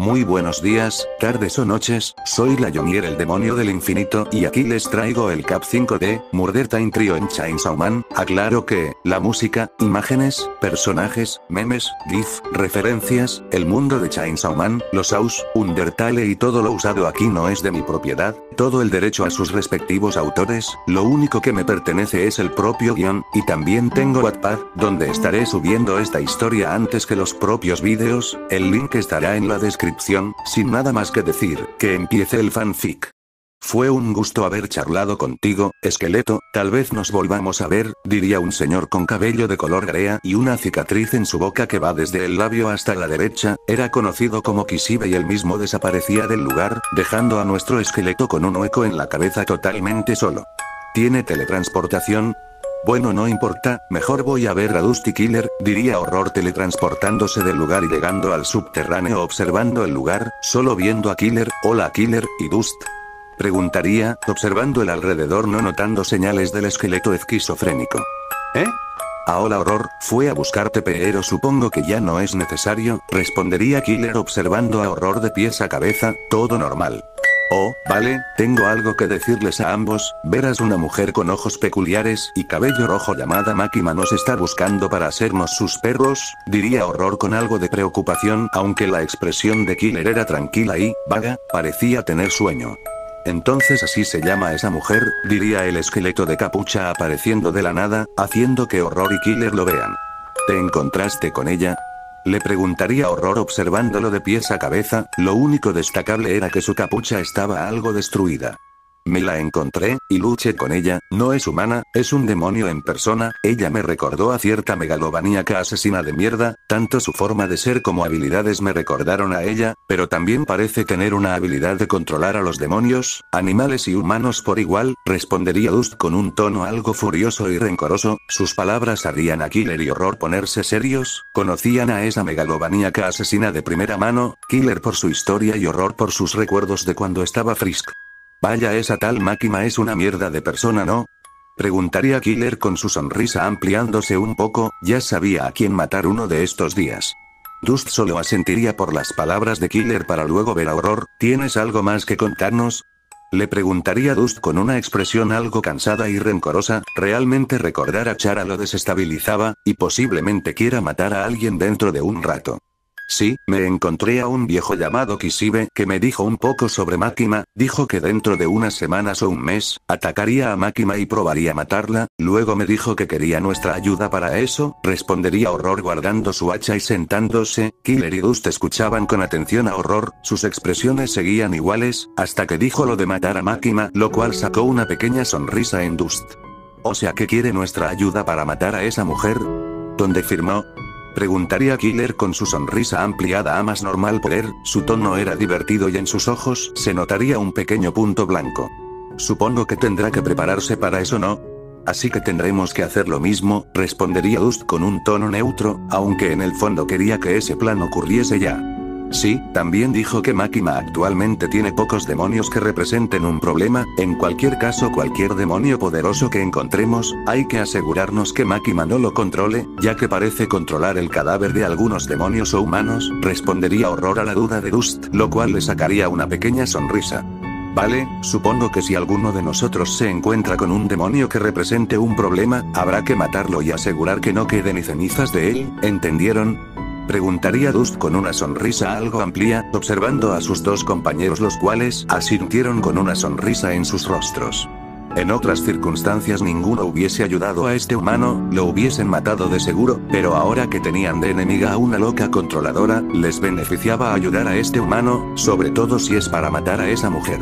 Muy buenos días, tardes o noches, soy la Yomier el demonio del infinito y aquí les traigo el Cap 5D, Murder Time Trio en Chainsaw Man, aclaro que, la música, imágenes, personajes, memes, GIF, referencias, el mundo de Chainsaw Man, los aus, Undertale y todo lo usado aquí no es de mi propiedad, todo el derecho a sus respectivos autores, lo único que me pertenece es el propio guion, y también tengo Wattpad, donde estaré subiendo esta historia antes que los propios vídeos, el link estará en la descripción sin nada más que decir, que empiece el fanfic. Fue un gusto haber charlado contigo, esqueleto, tal vez nos volvamos a ver, diría un señor con cabello de color grea y una cicatriz en su boca que va desde el labio hasta la derecha, era conocido como Kishibe y él mismo desaparecía del lugar, dejando a nuestro esqueleto con un hueco en la cabeza totalmente solo. ¿Tiene teletransportación? Bueno no importa, mejor voy a ver a Dusty Killer, diría horror teletransportándose del lugar y llegando al subterráneo observando el lugar, solo viendo a Killer, hola Killer, y Dust. Preguntaría, observando el alrededor no notando señales del esqueleto esquizofrénico. ¿Eh? Ahora horror, fue a buscarte pero supongo que ya no es necesario, respondería Killer observando a horror de pies a cabeza, todo normal. Oh, vale, tengo algo que decirles a ambos, verás una mujer con ojos peculiares y cabello rojo llamada Makima nos está buscando para hacernos sus perros, diría horror con algo de preocupación, aunque la expresión de Killer era tranquila y, vaga, parecía tener sueño. Entonces así se llama esa mujer, diría el esqueleto de capucha apareciendo de la nada, haciendo que horror y Killer lo vean. ¿Te encontraste con ella? Le preguntaría horror observándolo de pies a cabeza, lo único destacable era que su capucha estaba algo destruida. Me la encontré, y luché con ella, no es humana, es un demonio en persona, ella me recordó a cierta megalomaníaca asesina de mierda, tanto su forma de ser como habilidades me recordaron a ella, pero también parece tener una habilidad de controlar a los demonios, animales y humanos por igual, respondería Dust con un tono algo furioso y rencoroso, sus palabras harían a Killer y Horror ponerse serios, conocían a esa megalomaníaca asesina de primera mano, Killer por su historia y Horror por sus recuerdos de cuando estaba Frisk. Vaya esa tal máquina es una mierda de persona ¿no? Preguntaría Killer con su sonrisa ampliándose un poco, ya sabía a quién matar uno de estos días. Dust solo asentiría por las palabras de Killer para luego ver a Horror, ¿tienes algo más que contarnos? Le preguntaría Dust con una expresión algo cansada y rencorosa, realmente recordar a Chara lo desestabilizaba, y posiblemente quiera matar a alguien dentro de un rato. Sí, me encontré a un viejo llamado Kishibe que me dijo un poco sobre Makima, dijo que dentro de unas semanas o un mes, atacaría a Makima y probaría matarla, luego me dijo que quería nuestra ayuda para eso, respondería Horror guardando su hacha y sentándose, Killer y Dust escuchaban con atención a Horror, sus expresiones seguían iguales, hasta que dijo lo de matar a Makima, lo cual sacó una pequeña sonrisa en Dust. O sea que quiere nuestra ayuda para matar a esa mujer. ¿Dónde firmó? Preguntaría Killer con su sonrisa ampliada a más normal poder, su tono era divertido y en sus ojos se notaría un pequeño punto blanco. Supongo que tendrá que prepararse para eso, ¿no? Así que tendremos que hacer lo mismo, respondería Dust con un tono neutro, aunque en el fondo quería que ese plan ocurriese ya. Sí, también dijo que Makima actualmente tiene pocos demonios que representen un problema, en cualquier caso cualquier demonio poderoso que encontremos, hay que asegurarnos que Makima no lo controle, ya que parece controlar el cadáver de algunos demonios o humanos, respondería horror a la duda de Dust, lo cual le sacaría una pequeña sonrisa. Vale, supongo que si alguno de nosotros se encuentra con un demonio que represente un problema, habrá que matarlo y asegurar que no queden ni cenizas de él, ¿entendieron? Preguntaría Dust con una sonrisa algo amplia, observando a sus dos compañeros los cuales asintieron con una sonrisa en sus rostros. En otras circunstancias ninguno hubiese ayudado a este humano, lo hubiesen matado de seguro, pero ahora que tenían de enemiga a una loca controladora, les beneficiaba ayudar a este humano, sobre todo si es para matar a esa mujer.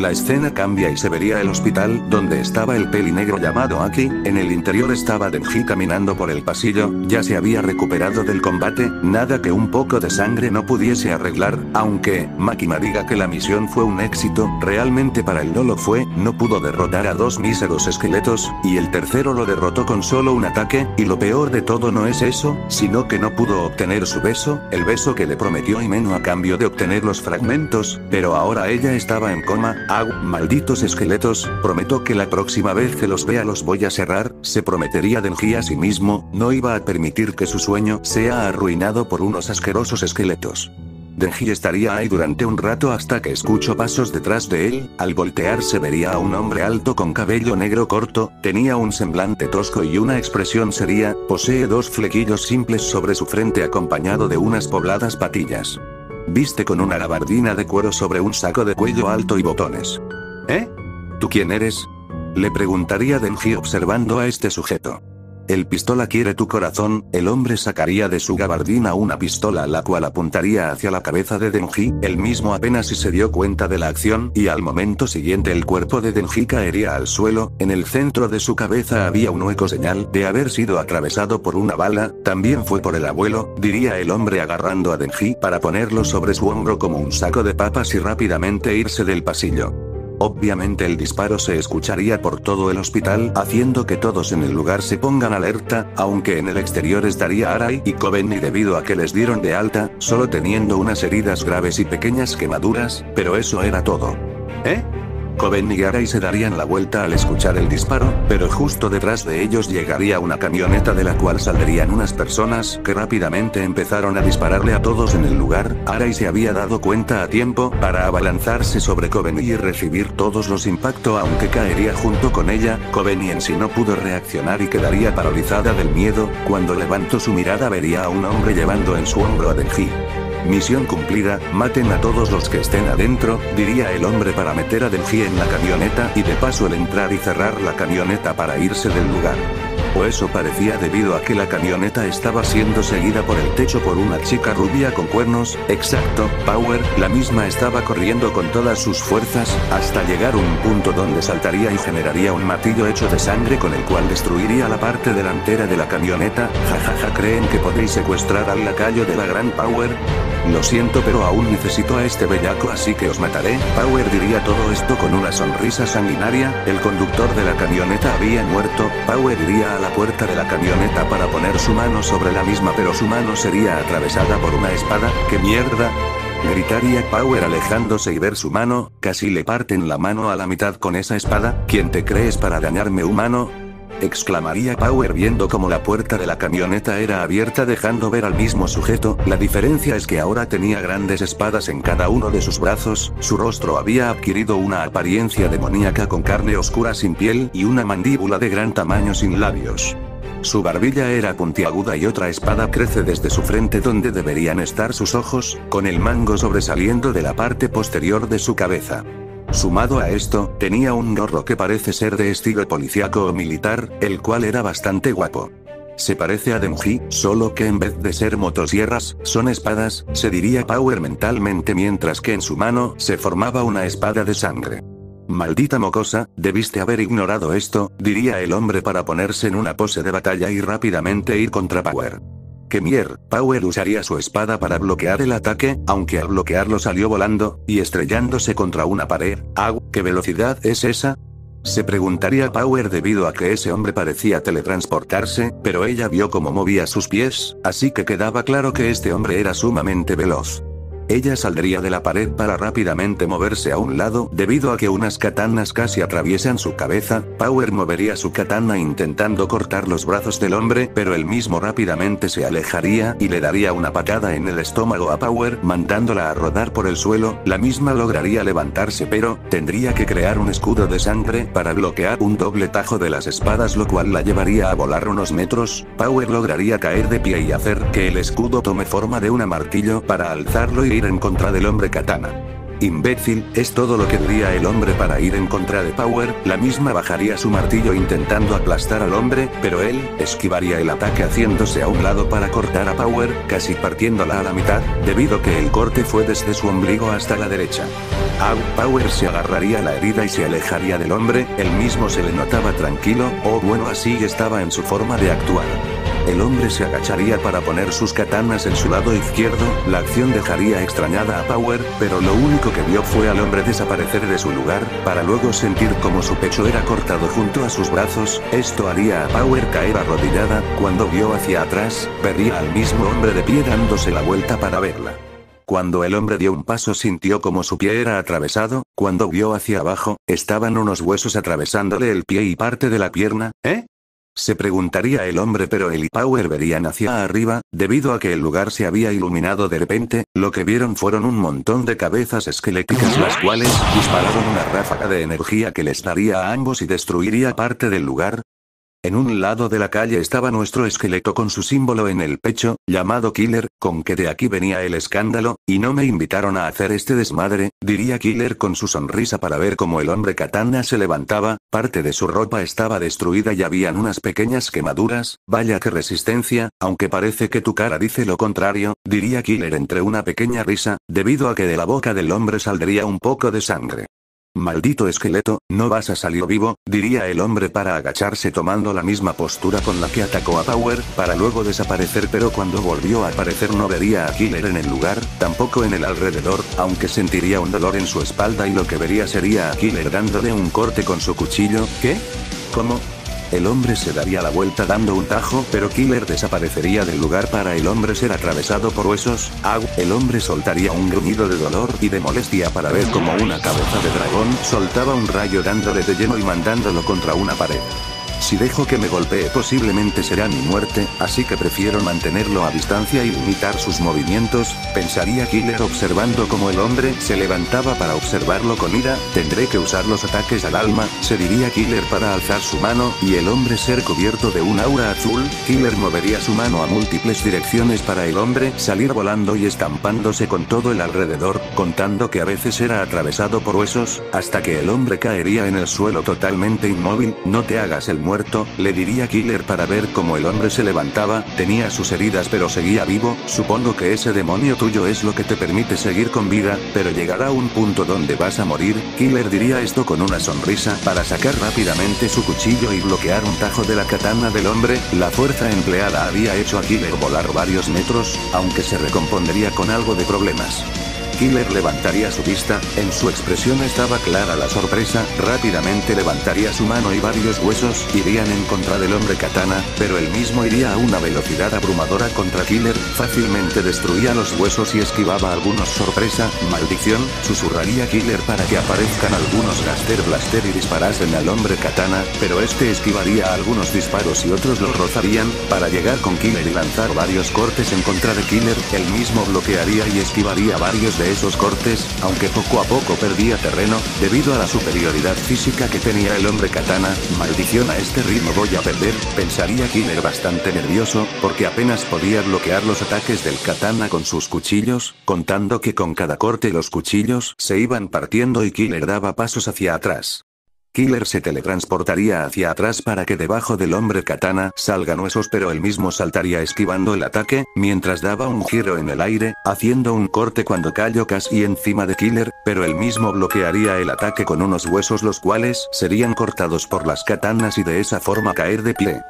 La escena cambia y se vería el hospital, donde estaba el peli negro llamado Aki, en el interior estaba Denji caminando por el pasillo, ya se había recuperado del combate, nada que un poco de sangre no pudiese arreglar, aunque, Makima diga que la misión fue un éxito, realmente para él no lo fue, no pudo derrotar a dos míseros esqueletos, y el tercero lo derrotó con solo un ataque, y lo peor de todo no es eso, sino que no pudo obtener su beso, el beso que le prometió Imeno a cambio de obtener los fragmentos, pero ahora ella estaba en coma, Au, malditos esqueletos, prometo que la próxima vez que los vea los voy a cerrar, se prometería Denji a sí mismo, no iba a permitir que su sueño sea arruinado por unos asquerosos esqueletos. Denji estaría ahí durante un rato hasta que escucho pasos detrás de él, al voltearse vería a un hombre alto con cabello negro corto, tenía un semblante tosco y una expresión seria, posee dos flequillos simples sobre su frente acompañado de unas pobladas patillas. Viste con una gabardina de cuero sobre un saco de cuello alto y botones. ¿Eh? ¿Tú quién eres? Le preguntaría Denji observando a este sujeto. El pistola quiere tu corazón, el hombre sacaría de su gabardina una pistola la cual apuntaría hacia la cabeza de Denji, el mismo apenas si se dio cuenta de la acción y al momento siguiente el cuerpo de Denji caería al suelo, en el centro de su cabeza había un hueco señal de haber sido atravesado por una bala, también fue por el abuelo, diría el hombre agarrando a Denji para ponerlo sobre su hombro como un saco de papas y rápidamente irse del pasillo. Obviamente el disparo se escucharía por todo el hospital, haciendo que todos en el lugar se pongan alerta, aunque en el exterior estaría Arai y Coveney debido a que les dieron de alta, solo teniendo unas heridas graves y pequeñas quemaduras, pero eso era todo. ¿Eh? Coven y Arai se darían la vuelta al escuchar el disparo, pero justo detrás de ellos llegaría una camioneta de la cual saldrían unas personas que rápidamente empezaron a dispararle a todos en el lugar. Arai se había dado cuenta a tiempo para abalanzarse sobre Coven y recibir todos los impactos aunque caería junto con ella. Coven en sí no pudo reaccionar y quedaría paralizada del miedo. Cuando levantó su mirada vería a un hombre llevando en su hombro a Denji. Misión cumplida, maten a todos los que estén adentro, diría el hombre para meter a Denji en la camioneta y de paso el entrar y cerrar la camioneta para irse del lugar. O eso parecía debido a que la camioneta estaba siendo seguida por el techo por una chica rubia con cuernos, exacto, Power, la misma estaba corriendo con todas sus fuerzas, hasta llegar a un punto donde saltaría y generaría un martillo hecho de sangre con el cual destruiría la parte delantera de la camioneta, jajaja creen que podéis secuestrar al lacayo de la gran Power, lo siento pero aún necesito a este bellaco así que os mataré. Power diría todo esto con una sonrisa sanguinaria, el conductor de la camioneta había muerto, Power iría a la puerta de la camioneta para poner su mano sobre la misma pero su mano sería atravesada por una espada, ¡qué mierda! Gritaría Power alejándose y ver su mano, casi le parten la mano a la mitad con esa espada, ¿quién te crees para dañarme humano? Exclamaría Power viendo como la puerta de la camioneta era abierta dejando ver al mismo sujeto, la diferencia es que ahora tenía grandes espadas en cada uno de sus brazos, su rostro había adquirido una apariencia demoníaca con carne oscura sin piel y una mandíbula de gran tamaño sin labios. Su barbilla era puntiaguda y otra espada crece desde su frente donde deberían estar sus ojos, con el mango sobresaliendo de la parte posterior de su cabeza. Sumado a esto, tenía un gorro que parece ser de estilo policíaco o militar, el cual era bastante guapo. Se parece a Denji, solo que en vez de ser motosierras, son espadas, se diría Power mentalmente mientras que en su mano se formaba una espada de sangre. Maldita mocosa, debiste haber ignorado esto, diría el hombre para ponerse en una pose de batalla y rápidamente ir contra Power. Que Mier, Power usaría su espada para bloquear el ataque, aunque al bloquearlo salió volando, y estrellándose contra una pared. ¿Qué velocidad es esa? Se preguntaría Power debido a que ese hombre parecía teletransportarse, pero ella vio cómo movía sus pies, así que quedaba claro que este hombre era sumamente veloz. Ella saldría de la pared para rápidamente moverse a un lado, debido a que unas katanas casi atraviesan su cabeza, Power movería su katana intentando cortar los brazos del hombre, pero él mismo rápidamente se alejaría y le daría una patada en el estómago a Power, mandándola a rodar por el suelo, la misma lograría levantarse pero, tendría que crear un escudo de sangre para bloquear un doble tajo de las espadas lo cual la llevaría a volar unos metros, Power lograría caer de pie y hacer que el escudo tome forma de un martillo para alzarlo y en contra del hombre katana. Imbécil, es todo lo que diría el hombre para ir en contra de Power, la misma bajaría su martillo intentando aplastar al hombre, pero él, esquivaría el ataque haciéndose a un lado para cortar a Power, casi partiéndola a la mitad, debido que el corte fue desde su ombligo hasta la derecha. Au, Power se agarraría la herida y se alejaría del hombre, él mismo se le notaba tranquilo, o bueno así estaba en su forma de actuar. El hombre se agacharía para poner sus katanas en su lado izquierdo, la acción dejaría extrañada a Power, pero lo único que vio fue al hombre desaparecer de su lugar, para luego sentir como su pecho era cortado junto a sus brazos, esto haría a Power caer arrodillada, cuando vio hacia atrás, vería al mismo hombre de pie dándose la vuelta para verla. Cuando el hombre dio un paso sintió como su pie era atravesado, cuando vio hacia abajo, estaban unos huesos atravesándole el pie y parte de la pierna, ¿eh? Se preguntaría el hombre pero el y Power verían hacia arriba, debido a que el lugar se había iluminado de repente, lo que vieron fueron un montón de cabezas esqueléticas las cuales dispararon una ráfaga de energía que les daría a ambos y destruiría parte del lugar, en un lado de la calle estaba nuestro esqueleto con su símbolo en el pecho, llamado Killer, con que de aquí venía el escándalo, y no me invitaron a hacer este desmadre, diría Killer con su sonrisa para ver cómo el hombre katana se levantaba, parte de su ropa estaba destruida y habían unas pequeñas quemaduras, vaya que resistencia, aunque parece que tu cara dice lo contrario, diría Killer entre una pequeña risa, debido a que de la boca del hombre saldría un poco de sangre. Maldito esqueleto, no vas a salir vivo, diría el hombre para agacharse tomando la misma postura con la que atacó a Power, para luego desaparecer pero cuando volvió a aparecer no vería a Killer en el lugar, tampoco en el alrededor, aunque sentiría un dolor en su espalda y lo que vería sería a Killer dándole un corte con su cuchillo, ¿qué? ¿Cómo? El hombre se daría la vuelta dando un tajo, pero Killer desaparecería del lugar para el hombre ser atravesado por huesos. Au, el hombre soltaría un gruñido de dolor y de molestia para ver como una cabeza de dragón soltaba un rayo dándole de lleno y mandándolo contra una pared. Si dejo que me golpee posiblemente será mi muerte, así que prefiero mantenerlo a distancia y limitar sus movimientos, pensaría Killer observando cómo el hombre se levantaba para observarlo con ira, tendré que usar los ataques al alma, se diría Killer para alzar su mano, y el hombre ser cubierto de un aura azul, Killer movería su mano a múltiples direcciones para el hombre salir volando y estampándose con todo el alrededor, contando que a veces era atravesado por huesos, hasta que el hombre caería en el suelo totalmente inmóvil, no te hagas el muerto, le diría Killer para ver cómo el hombre se levantaba, tenía sus heridas pero seguía vivo, supongo que ese demonio tuyo es lo que te permite seguir con vida, pero llegará un punto donde vas a morir, Killer diría esto con una sonrisa para sacar rápidamente su cuchillo y bloquear un tajo de la katana del hombre, la fuerza empleada había hecho a Killer volar varios metros, aunque se recompondría con algo de problemas. Killer levantaría su vista, en su expresión estaba clara la sorpresa, rápidamente levantaría su mano y varios huesos irían en contra del hombre katana, pero él mismo iría a una velocidad abrumadora contra Killer, fácilmente destruía los huesos y esquivaba algunos sorpresa, maldición, susurraría Killer para que aparezcan algunos Gaster Blaster y disparasen al hombre katana, pero este esquivaría algunos disparos y otros lo rozarían, para llegar con Killer y lanzar varios cortes en contra de Killer, él mismo bloquearía y esquivaría varios de esos cortes, aunque poco a poco perdía terreno, debido a la superioridad física que tenía el hombre katana, maldición a este ritmo voy a perder, pensaría Killer bastante nervioso, porque apenas podía bloquear los ataques del katana con sus cuchillos, contando que con cada corte los cuchillos se iban partiendo y Killer daba pasos hacia atrás. Killer se teletransportaría hacia atrás para que debajo del hombre katana salgan huesos pero él mismo saltaría esquivando el ataque, mientras daba un giro en el aire, haciendo un corte cuando cayó casi encima de Killer, pero él mismo bloquearía el ataque con unos huesos los cuales serían cortados por las katanas y de esa forma caer de pie.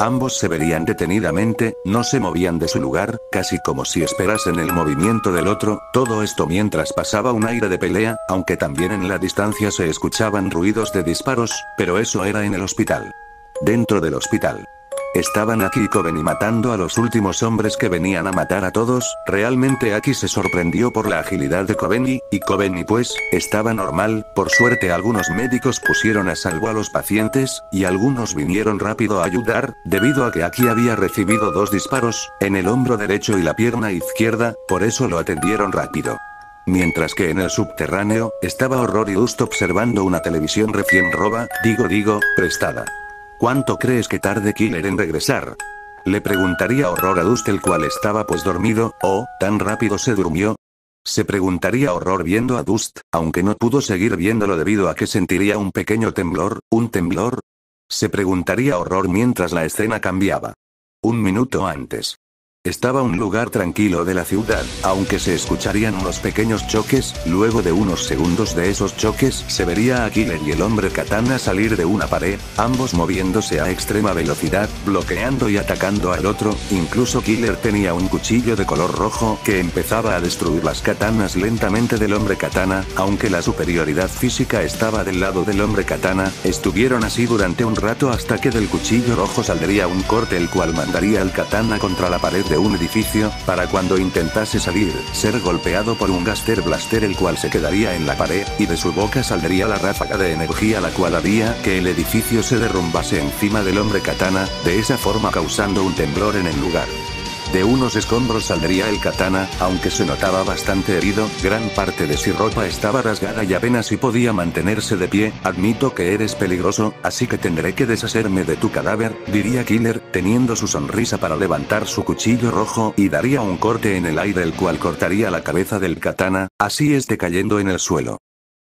Ambos se verían detenidamente, no se movían de su lugar, casi como si esperasen el movimiento del otro, todo esto mientras pasaba un aire de pelea, aunque también en la distancia se escuchaban ruidos de disparos, pero eso era en el hospital. Dentro del hospital. Estaban aquí y Coven y matando a los últimos hombres que venían a matar a todos, realmente Aki se sorprendió por la agilidad de Coveni, y Coveni pues, estaba normal, por suerte algunos médicos pusieron a salvo a los pacientes, y algunos vinieron rápido a ayudar, debido a que Aki había recibido dos disparos, en el hombro derecho y la pierna izquierda, por eso lo atendieron rápido. Mientras que en el subterráneo, estaba Horror y Dust observando una televisión recién roba, digo digo, prestada. ¿Cuánto crees que tarde Killer en regresar? Le preguntaría Horror a Dust el cual estaba pues dormido, o, tan rápido se durmió. Se preguntaría Horror viendo a Dust, aunque no pudo seguir viéndolo debido a que sentiría un pequeño temblor, ¿un temblor? Se preguntaría Horror mientras la escena cambiaba. Un minuto antes. Estaba un lugar tranquilo de la ciudad, aunque se escucharían unos pequeños choques, luego de unos segundos de esos choques se vería a Killer y el hombre katana salir de una pared, ambos moviéndose a extrema velocidad, bloqueando y atacando al otro, incluso Killer tenía un cuchillo de color rojo que empezaba a destruir las katanas lentamente del hombre katana, aunque la superioridad física estaba del lado del hombre katana, estuvieron así durante un rato hasta que del cuchillo rojo saldría un corte el cual mandaría al katana contra la pared de un edificio, para cuando intentase salir, ser golpeado por un Gaster Blaster el cual se quedaría en la pared, y de su boca saldría la ráfaga de energía la cual haría que el edificio se derrumbase encima del hombre katana, de esa forma causando un temblor en el lugar. De unos escombros saldría el katana, aunque se notaba bastante herido, gran parte de su ropa estaba rasgada y apenas si podía mantenerse de pie, admito que eres peligroso, así que tendré que deshacerme de tu cadáver, diría Killer, teniendo su sonrisa para levantar su cuchillo rojo y daría un corte en el aire el cual cortaría la cabeza del katana, así esté cayendo en el suelo.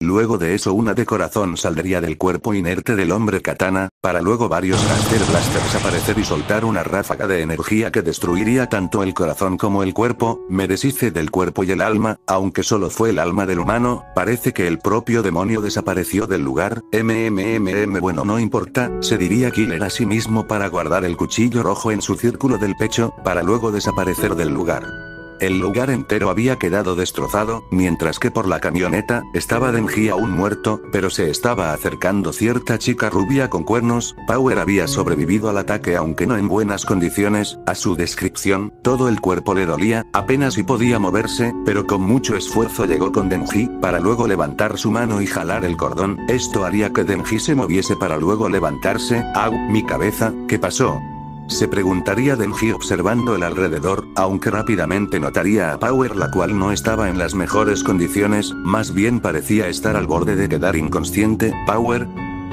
Luego de eso una de corazón saldría del cuerpo inerte del hombre katana, para luego varios Gaster Blasters aparecer y soltar una ráfaga de energía que destruiría tanto el corazón como el cuerpo, me deshice del cuerpo y el alma, aunque solo fue el alma del humano, parece que el propio demonio desapareció del lugar, mmmmm bueno no importa, se diría Killer a sí mismo para guardar el cuchillo rojo en su círculo del pecho, para luego desaparecer del lugar. El lugar entero había quedado destrozado, mientras que por la camioneta, estaba Denji aún muerto, pero se estaba acercando cierta chica rubia con cuernos, Power había sobrevivido al ataque aunque no en buenas condiciones, a su descripción, todo el cuerpo le dolía, apenas y podía moverse, pero con mucho esfuerzo llegó con Denji, para luego levantar su mano y jalar el cordón, esto haría que Denji se moviese para luego levantarse, au, mi cabeza, ¿qué pasó? Se preguntaría Denji observando el alrededor, aunque rápidamente notaría a Power la cual no estaba en las mejores condiciones, más bien parecía estar al borde de quedar inconsciente, Power,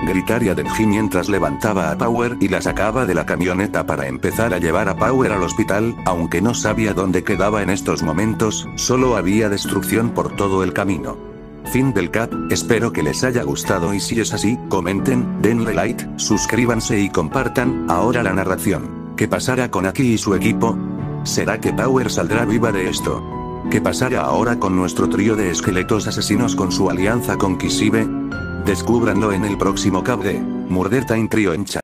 gritaría Denji mientras levantaba a Power y la sacaba de la camioneta para empezar a llevar a Power al hospital, aunque no sabía dónde quedaba en estos momentos, solo había destrucción por todo el camino. Fin del cap, espero que les haya gustado y si es así, comenten, denle like, suscríbanse y compartan, ahora la narración. ¿Qué pasará con Aki y su equipo? ¿Será que Power saldrá viva de esto? ¿Qué pasará ahora con nuestro trío de esqueletos asesinos con su alianza con Kishibe? Descúbranlo en el próximo cap de Murder Time Trio en chat.